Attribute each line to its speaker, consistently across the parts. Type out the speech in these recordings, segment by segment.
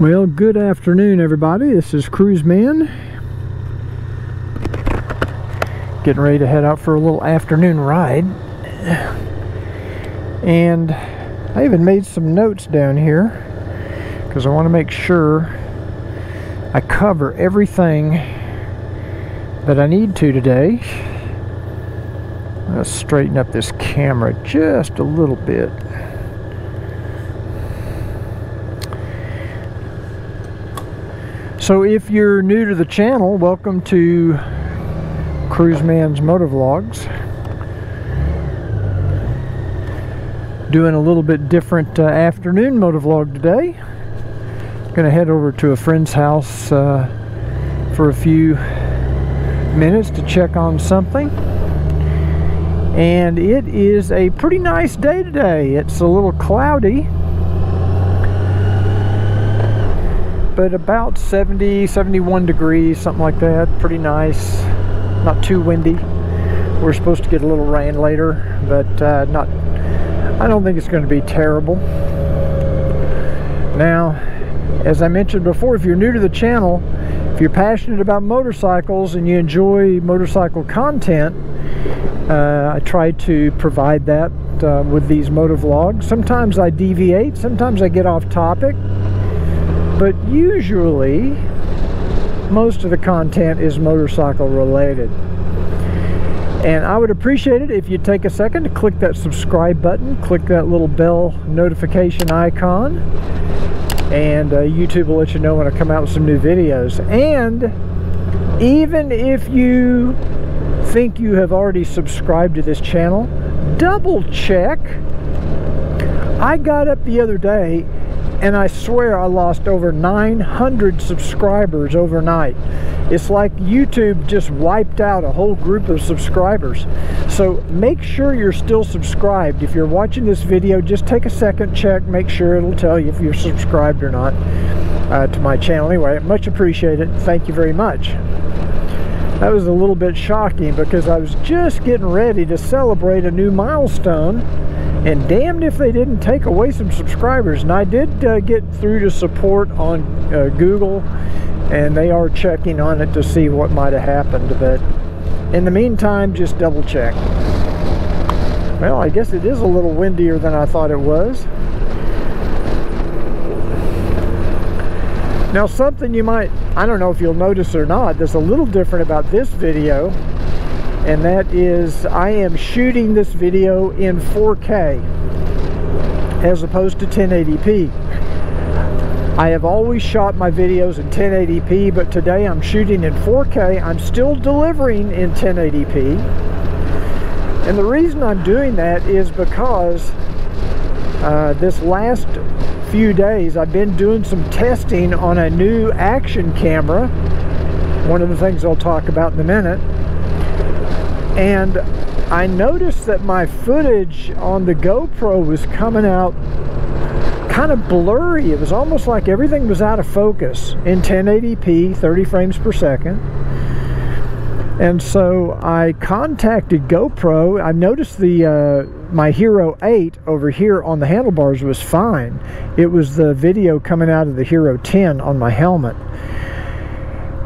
Speaker 1: Well, good afternoon, everybody. This is Cruiseman. Getting ready to head out for a little afternoon ride. And I even made some notes down here because I want to make sure I cover everything that I need to today. Let's straighten up this camera just a little bit. So if you're new to the channel, welcome to Cruiseman's Motovlogs. Doing a little bit different uh, afternoon motovlog today. Gonna head over to a friend's house uh, for a few minutes to check on something. And it is a pretty nice day today. It's a little cloudy but about 70 71 degrees something like that. Pretty nice. Not too windy. We're supposed to get a little rain later but uh, not I don't think it's going to be terrible. Now as I mentioned before if you're new to the channel if you're passionate about motorcycles and you enjoy motorcycle content uh, I try to provide that uh, with these motovlogs. Sometimes I deviate sometimes I get off topic but usually most of the content is motorcycle related. And I would appreciate it if you take a second to click that subscribe button click that little bell notification icon and uh, YouTube will let you know when I come out with some new videos. And even if you think you have already subscribed to this channel double check. I got up the other day and I swear I lost over 900 subscribers overnight. It's like YouTube just wiped out a whole group of subscribers. So make sure you're still subscribed. If you're watching this video, just take a second, check, make sure it'll tell you if you're subscribed or not uh, to my channel. Anyway, much appreciated. Thank you very much. That was a little bit shocking because I was just getting ready to celebrate a new milestone and damned if they didn't take away some subscribers. And I did uh, get through to support on uh, Google and they are checking on it to see what might have happened. But in the meantime just double check. Well I guess it is a little windier than I thought it was. Now something you might I don't know if you'll notice or not that's a little different about this video and that is I am shooting this video in 4K as opposed to 1080p. I have always shot my videos in 1080p, but today I'm shooting in 4K. I'm still delivering in 1080p. And the reason I'm doing that is because uh, this last few days I've been doing some testing on a new action camera. One of the things I'll talk about in a minute and I noticed that my footage on the GoPro was coming out kind of blurry. It was almost like everything was out of focus in 1080p, 30 frames per second. And so I contacted GoPro. I noticed the uh, my Hero 8 over here on the handlebars was fine. It was the video coming out of the Hero 10 on my helmet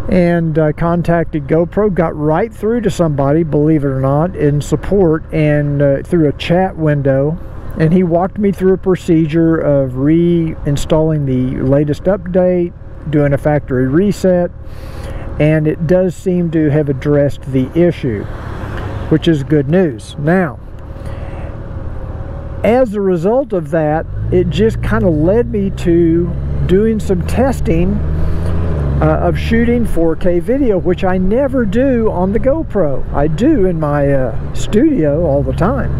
Speaker 1: and uh, contacted GoPro, got right through to somebody, believe it or not, in support and uh, through a chat window. And he walked me through a procedure of reinstalling the latest update, doing a factory reset, and it does seem to have addressed the issue, which is good news. Now, as a result of that, it just kind of led me to doing some testing uh, of shooting 4K video, which I never do on the GoPro. I do in my uh, studio all the time.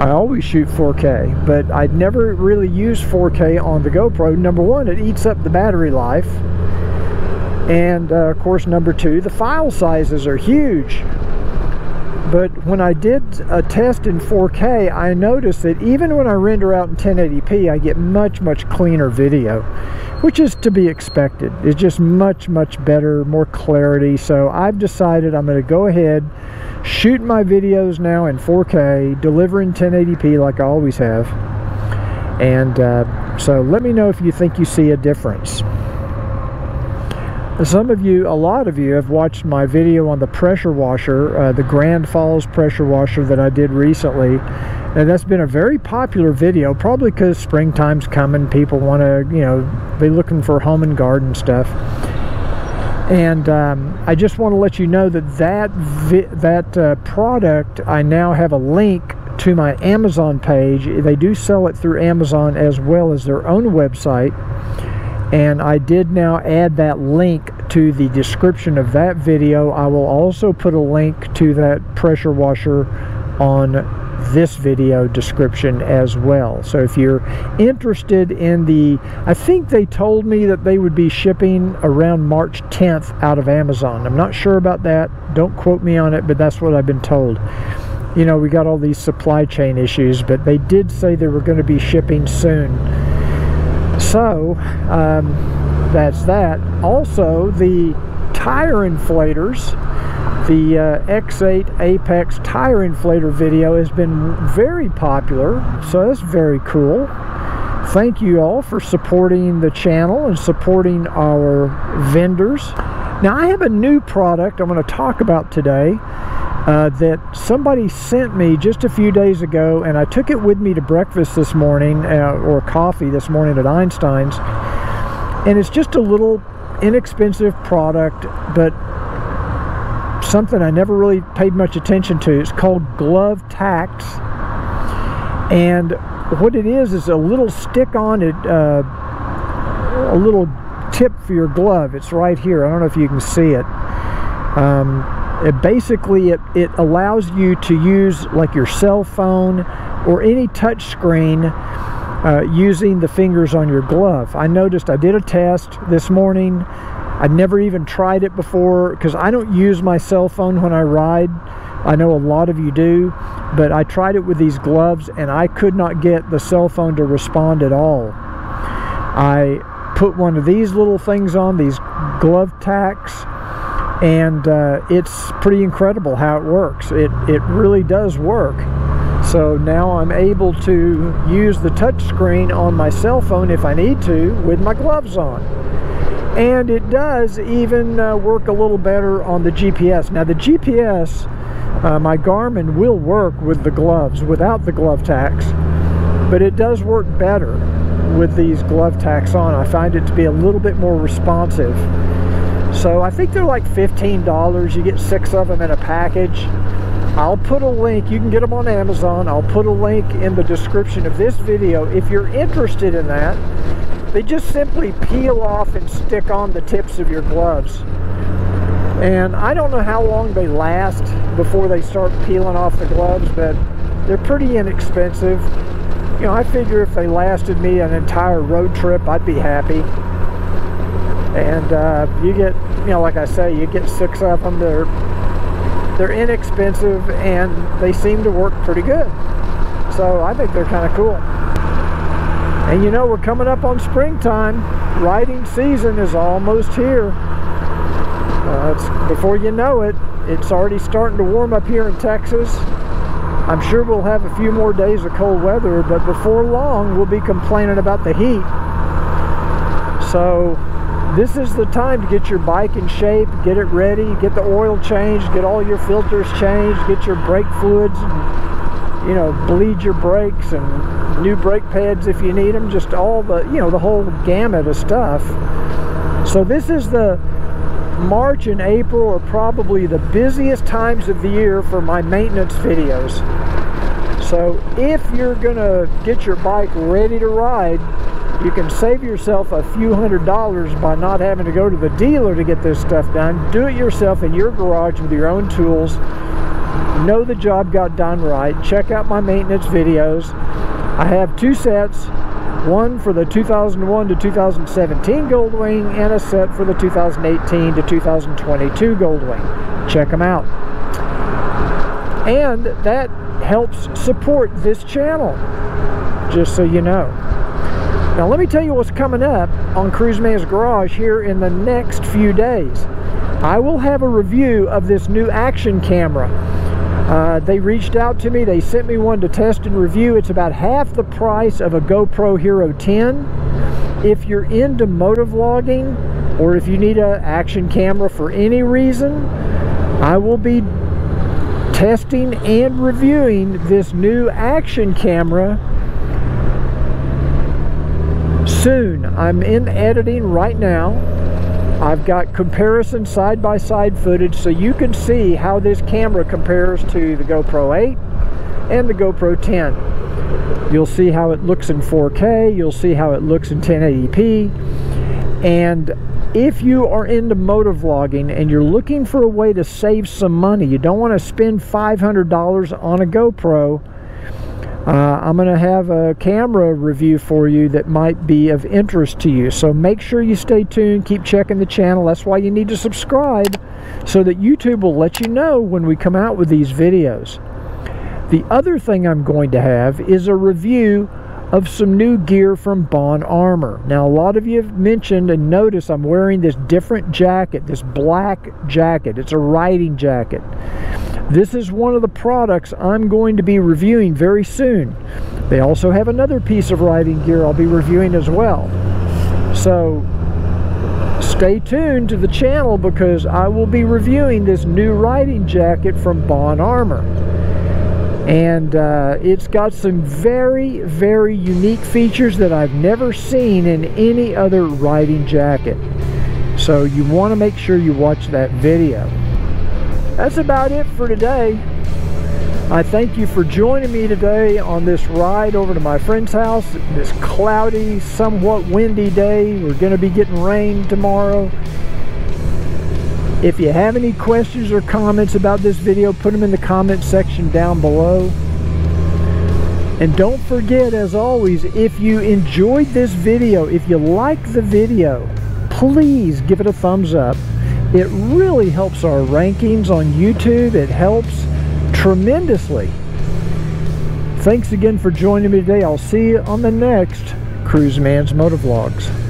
Speaker 1: I always shoot 4K, but I never really use 4K on the GoPro. Number one, it eats up the battery life. And uh, of course, number two, the file sizes are huge. But when I did a test in 4K, I noticed that even when I render out in 1080p, I get much, much cleaner video which is to be expected. It's just much, much better, more clarity. So I've decided I'm going to go ahead, shoot my videos now in 4K, deliver in 1080p like I always have, and uh, So let me know if you think you see a difference. Some of you, a lot of you, have watched my video on the pressure washer, uh, the Grand Falls pressure washer that I did recently. And that's been a very popular video, probably because springtime's coming. People want to, you know, be looking for home and garden stuff. And um, I just want to let you know that that, that uh, product, I now have a link to my Amazon page. They do sell it through Amazon as well as their own website and I did now add that link to the description of that video. I will also put a link to that pressure washer on this video description as well. So if you're interested in the, I think they told me that they would be shipping around March 10th out of Amazon. I'm not sure about that. Don't quote me on it, but that's what I've been told. You know, we got all these supply chain issues, but they did say they were going to be shipping soon so um, that's that. Also the tire inflators the uh, X8 Apex tire inflator video has been very popular so that's very cool. Thank you all for supporting the channel and supporting our vendors. Now I have a new product I'm going to talk about today uh, that somebody sent me just a few days ago, and I took it with me to breakfast this morning, uh, or coffee this morning at Einstein's. And it's just a little inexpensive product, but something I never really paid much attention to. It's called Glove Tacts. And what it is is a little stick on it, uh, a little tip for your glove. It's right here. I don't know if you can see it. Um, it basically it, it allows you to use like your cell phone or any touch screen uh, using the fingers on your glove. I noticed I did a test this morning. I'd never even tried it before because I don't use my cell phone when I ride. I know a lot of you do, but I tried it with these gloves and I could not get the cell phone to respond at all. I put one of these little things on, these glove tacts, and uh, it's pretty incredible how it works. It, it really does work. So now I'm able to use the touch screen on my cell phone if I need to with my gloves on. And it does even uh, work a little better on the GPS. Now the GPS, uh, my Garmin will work with the gloves without the glove tacts, but it does work better with these glove tacts on. I find it to be a little bit more responsive. So I think they're like $15. You get six of them in a package. I'll put a link, you can get them on Amazon. I'll put a link in the description of this video if you're interested in that. They just simply peel off and stick on the tips of your gloves. And I don't know how long they last before they start peeling off the gloves, but they're pretty inexpensive. You know, I figure if they lasted me an entire road trip, I'd be happy and uh, you get you know like I say you get six of them. They're they're inexpensive and they seem to work pretty good. So I think they're kind of cool. And you know we're coming up on springtime. Riding season is almost here. Uh, before you know it it's already starting to warm up here in Texas. I'm sure we'll have a few more days of cold weather but before long we'll be complaining about the heat. So this is the time to get your bike in shape, get it ready, get the oil changed, get all your filters changed, get your brake fluids, and, you know, bleed your brakes and new brake pads if you need them, just all the, you know, the whole gamut of stuff. So this is the March and April are probably the busiest times of the year for my maintenance videos. So if you're gonna get your bike ready to ride, you can save yourself a few hundred dollars by not having to go to the dealer to get this stuff done. Do it yourself in your garage with your own tools. Know the job got done right. Check out my maintenance videos. I have two sets, one for the 2001 to 2017 Goldwing and a set for the 2018 to 2022 Goldwing. Check them out. And that helps support this channel, just so you know. Now let me tell you what's coming up on Cruiseman's Garage here in the next few days. I will have a review of this new action camera. Uh, they reached out to me. They sent me one to test and review. It's about half the price of a GoPro Hero 10. If you're into motovlogging or if you need an action camera for any reason, I will be testing and reviewing this new action camera soon. I'm in editing right now. I've got comparison side-by-side -side footage so you can see how this camera compares to the GoPro 8 and the GoPro 10. You'll see how it looks in 4K, you'll see how it looks in 1080p, and if you are into motovlogging and you're looking for a way to save some money, you don't want to spend $500 on a GoPro, uh, I'm going to have a camera review for you that might be of interest to you. So make sure you stay tuned, keep checking the channel. That's why you need to subscribe so that YouTube will let you know when we come out with these videos. The other thing I'm going to have is a review of some new gear from Bohn Armor. Now, a lot of you have mentioned and noticed I'm wearing this different jacket, this black jacket. It's a riding jacket. This is one of the products I'm going to be reviewing very soon. They also have another piece of riding gear I'll be reviewing as well. So stay tuned to the channel because I will be reviewing this new riding jacket from Bohn Armor. And uh, it's got some very, very unique features that I've never seen in any other riding jacket. So you want to make sure you watch that video that's about it for today. I thank you for joining me today on this ride over to my friend's house. This cloudy, somewhat windy day. We're going to be getting rain tomorrow. If you have any questions or comments about this video, put them in the comment section down below. And don't forget, as always, if you enjoyed this video, if you like the video, please give it a thumbs up. It really helps our rankings on YouTube. It helps tremendously. Thanks again for joining me today. I'll see you on the next Cruiseman's Motovlogs.